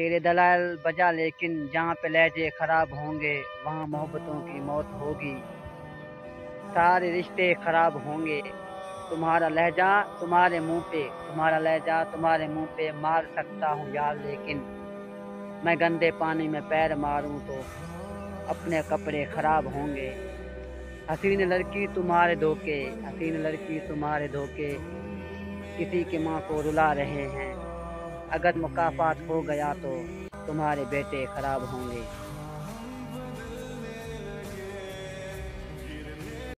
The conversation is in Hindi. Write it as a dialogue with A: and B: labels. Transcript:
A: तेरे दलाल बजा, लेकिन जहाँ पे लहजे खराब होंगे, वहाँ मोहब्बतों की मौत होगी। सारे रिश्ते खराब होंगे। तुम्हारा लहजा तुम्हारे मुँह पे, तुम्हारा लहजा तुम्हारे मुँह पे मार सकता हूँ यार, लेकिन मैं गंदे पानी में पैर मारूं तो अपने कपड़े खराब होंगे। हसीन लड़की तुम्हारे धोखे, हसीन लड़की तुम्हारे धोखे। किसी की माँ को रुला रहे हैं। अगर मुकाफात हो गया तो तुम्हारे बेटे खराब होंगे।